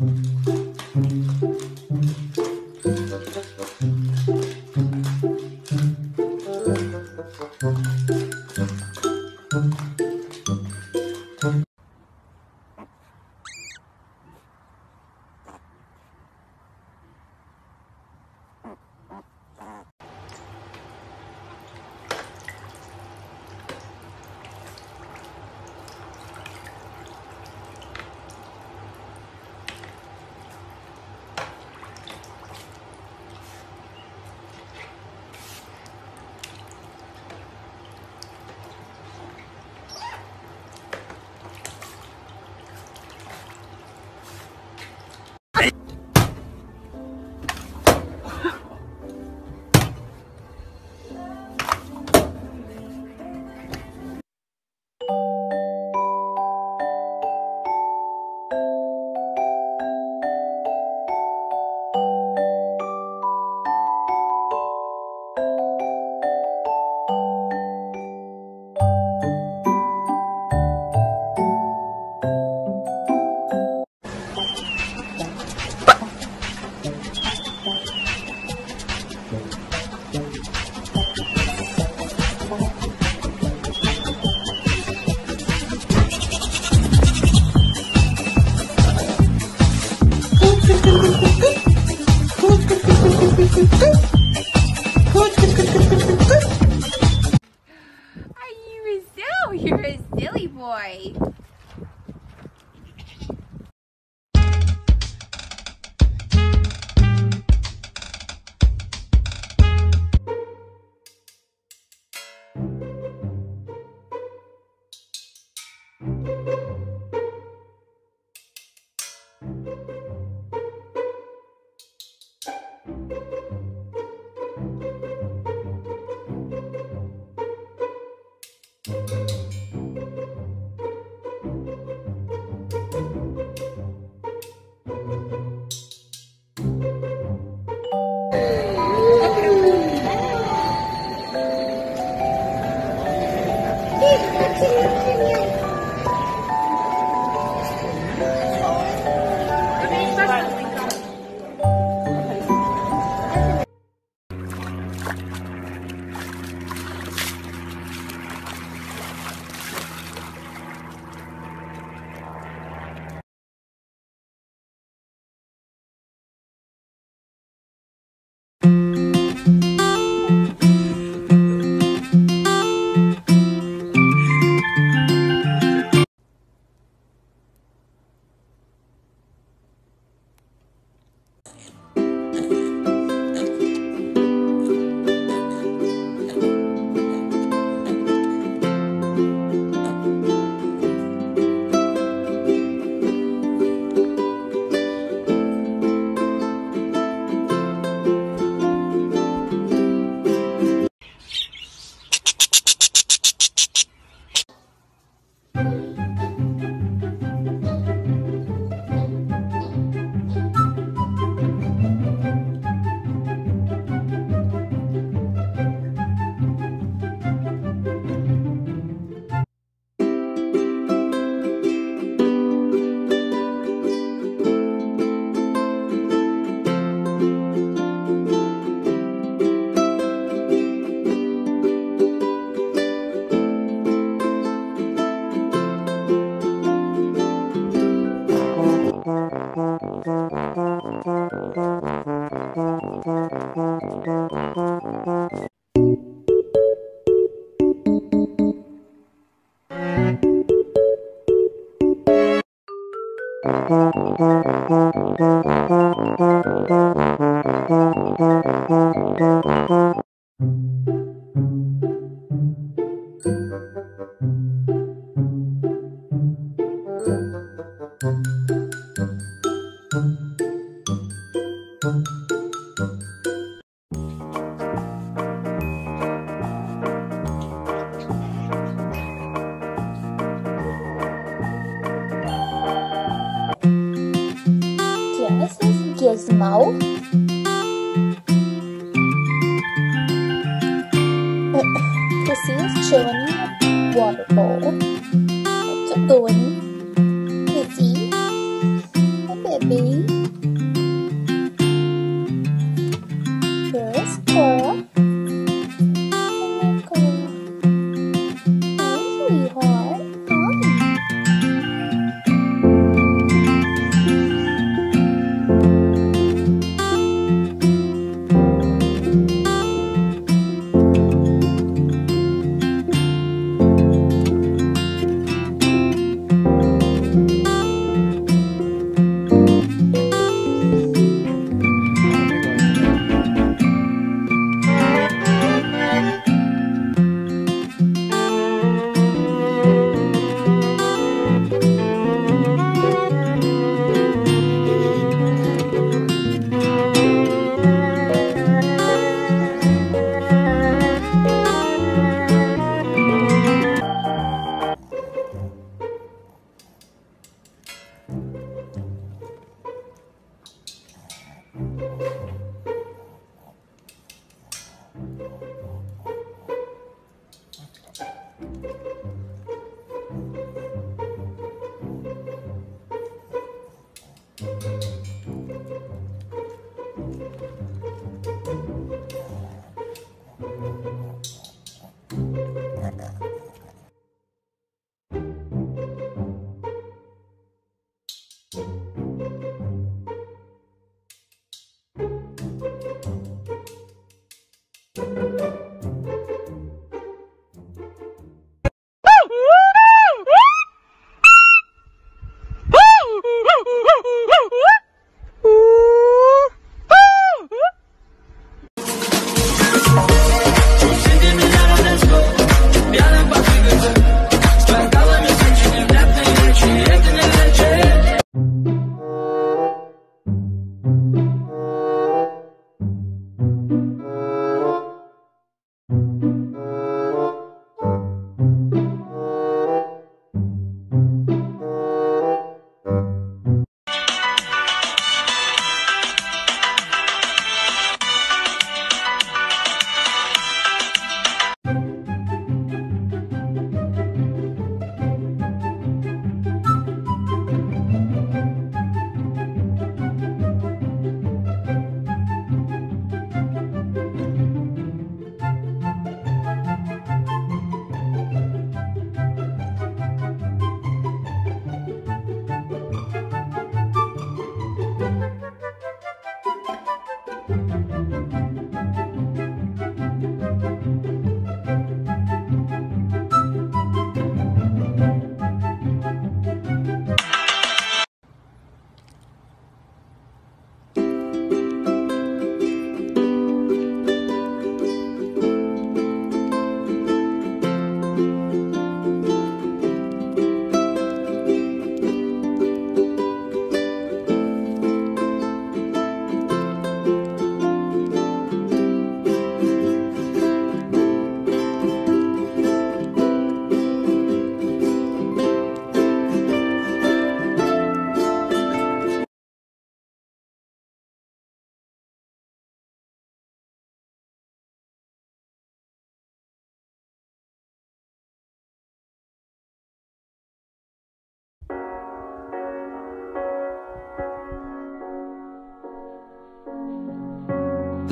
Are come, come, come. Thank you. Is Gizmo. Uh, this is chilling in a water. What's it doing?